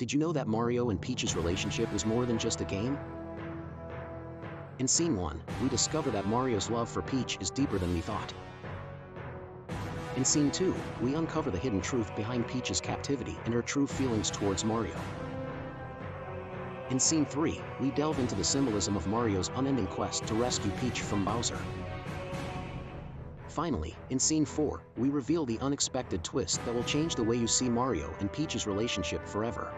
did you know that Mario and Peach's relationship was more than just a game? In Scene 1, we discover that Mario's love for Peach is deeper than we thought. In Scene 2, we uncover the hidden truth behind Peach's captivity and her true feelings towards Mario. In Scene 3, we delve into the symbolism of Mario's unending quest to rescue Peach from Bowser. Finally, in Scene 4, we reveal the unexpected twist that will change the way you see Mario and Peach's relationship forever.